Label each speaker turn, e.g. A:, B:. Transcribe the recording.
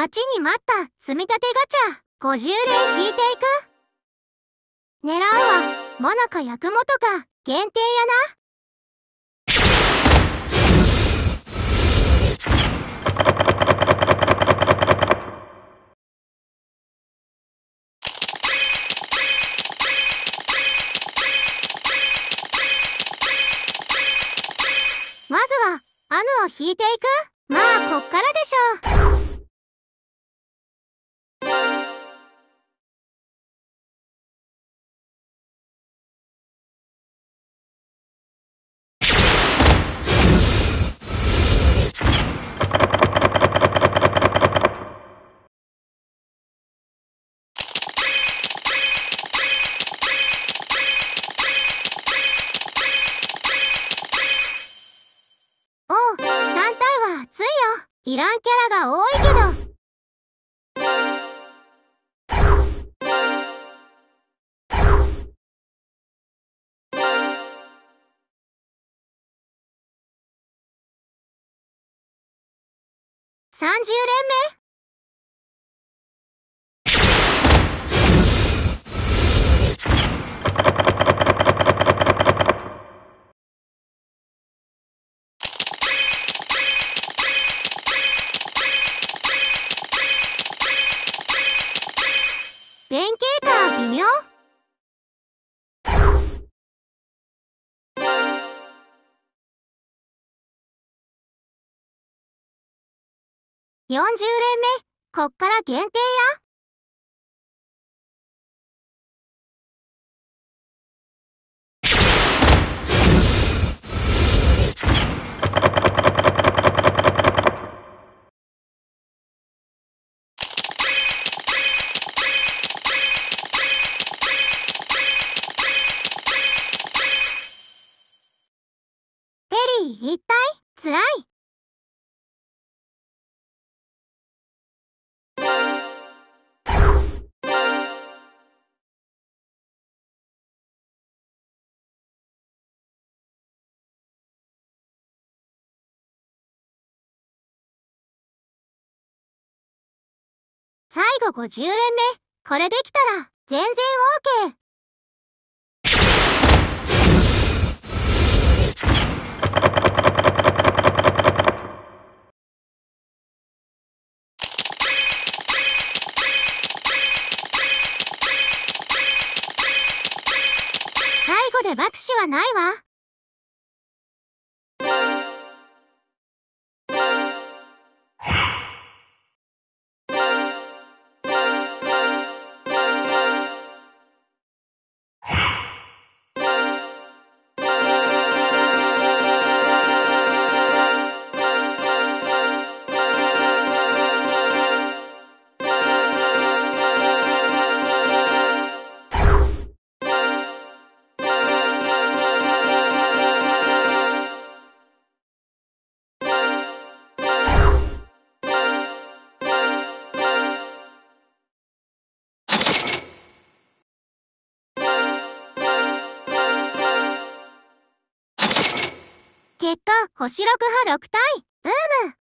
A: 待ちに待った。積み立てガチャ。50連引いていく。狙うはモナカ役元か限定やな。まずはアヌを引いていく。まあこっから。いらんキャラが多いけど。30連目弁慶か微妙。40連目。こっから限定やペリー一体つらい。最後50連目これできたら全然 OK で爆死はないわ。結果星6波6体うむ。